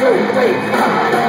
two, three, four.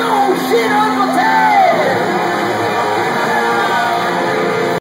Yoshiro Patel!